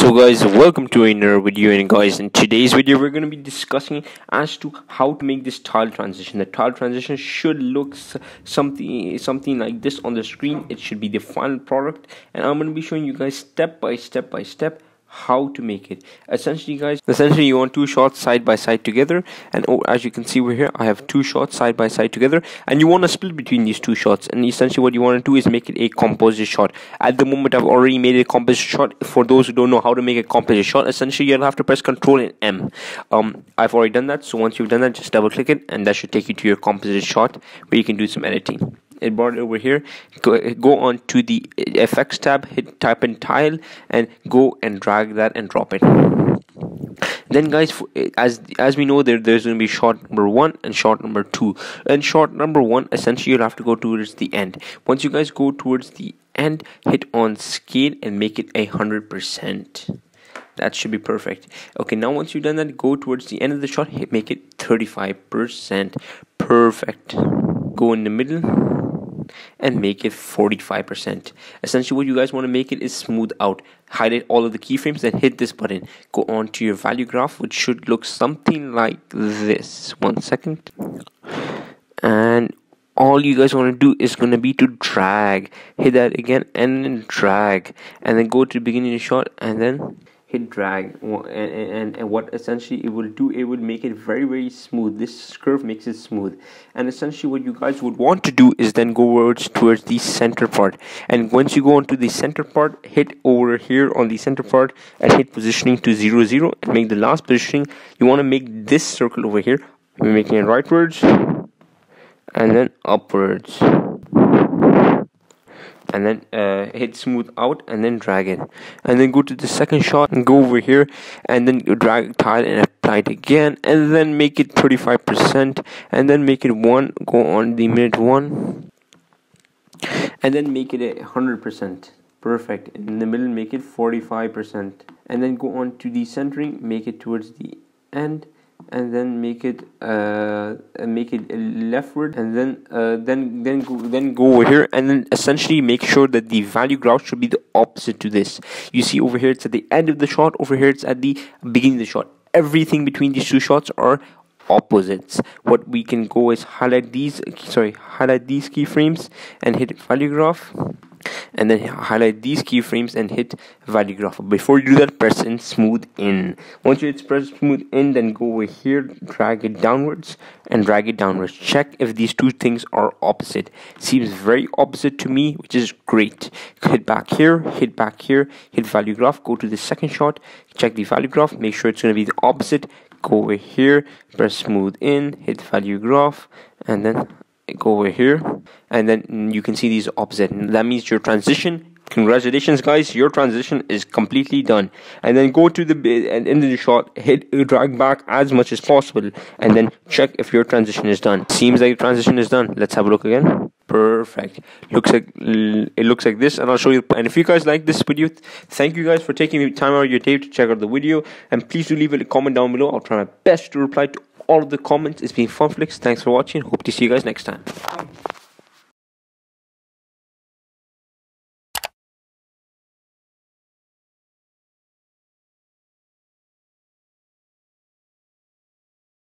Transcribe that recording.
So guys, welcome to another video and guys, in today's video we're going to be discussing as to how to make this tile transition. The tile transition should look something something like this on the screen. It should be the final product and I'm going to be showing you guys step by step by step how to make it. Essentially guys essentially you want two shots side by side together and oh, as you can see over here i have two shots side by side together and you want to split between these two shots and essentially what you want to do is make it a composite shot. At the moment i've already made a composite shot. For those who don't know how to make a composite shot essentially you'll have to press control and m. Um i've already done that so once you've done that just double click it and that should take you to your composite shot where you can do some editing it brought it over here. Go, go on to the effects tab hit type in tile and go and drag that and drop it then guys as as we know there there's going to be shot number one and shot number two. And shot number one essentially you'll have to go towards the end. Once you guys go towards the end hit on scale and make it a hundred percent. That should be perfect. Okay now once you've done that go towards the end of the shot hit make it 35 percent. Perfect. Go in the middle and make it 45%. Essentially what you guys want to make it is smooth out. Highlight all of the keyframes then hit this button. Go on to your value graph which should look something like this. One second. And all you guys want to do is going to be to drag. Hit that again and then drag. And then go to the beginning of the shot and then hit drag and, and, and what essentially it will do it will make it very very smooth. This curve makes it smooth. And essentially what you guys would want to do is then go towards towards the center part. And once you go onto the center part hit over here on the center part and hit positioning to 0 0 and make the last positioning. You want to make this circle over here. We're making it rightwards and then upwards and then uh, hit smooth out and then drag it. And then go to the second shot and go over here and then drag tile and apply it again and then make it 35% and then make it one go on the minute one and then make it a hundred percent. Perfect. In the middle make it 45% and then go on to the centering make it towards the end and then make it uh, make it leftward and then uh, then then go, then go over here and then essentially make sure that the value graph should be the opposite to this. You see over here it's at the end of the shot over here it's at the beginning of the shot. Everything between these two shots are opposites. What we can go is highlight these sorry highlight these keyframes and hit value graph and then highlight these keyframes and hit value graph. Before you do that press in smooth in. Once you hit press smooth in then go over here drag it downwards and drag it downwards. Check if these two things are opposite. Seems very opposite to me which is great. Hit back here hit back here hit value graph go to the second shot check the value graph make sure it's going to be the opposite. Go over here press smooth in hit value graph and then go over here and then you can see these opposite that means your transition congratulations guys your transition is completely done and then go to the and end of the shot hit drag back as much as possible and then check if your transition is done seems like the transition is done let's have a look again perfect looks like it looks like this and i'll show you and if you guys like this video thank you guys for taking the time out of your day to check out the video and please do leave a comment down below i'll try my best to reply to all of the comments. It's been Funflix. Thanks for watching. Hope to see you guys next time.